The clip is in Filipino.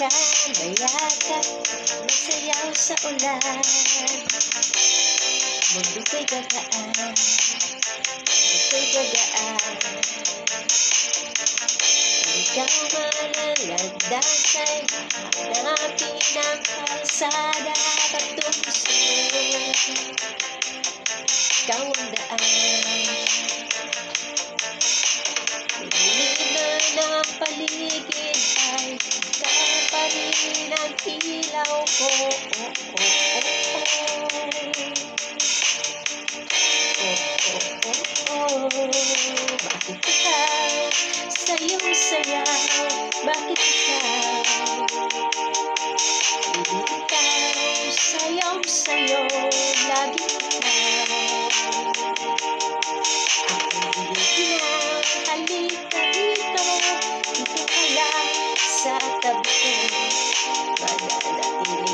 mayakap, masayaw sa ulan. Mundo ko'y gagaan, mundo ko'y gagaan. Ikaw malalagdasay, hanapin ang kalsada patungo sa'yo. Ikaw ang daan. Liman ang paligid ay ikaw pa rin ang ilaw ko. Oh, oh, oh, oh. Oh, oh, oh, oh. Bakit ikaw sayong sayaw? Bakit ikaw? Hindi ikaw sayong sayo, lagi sa tabi ko. Madadatiling kita,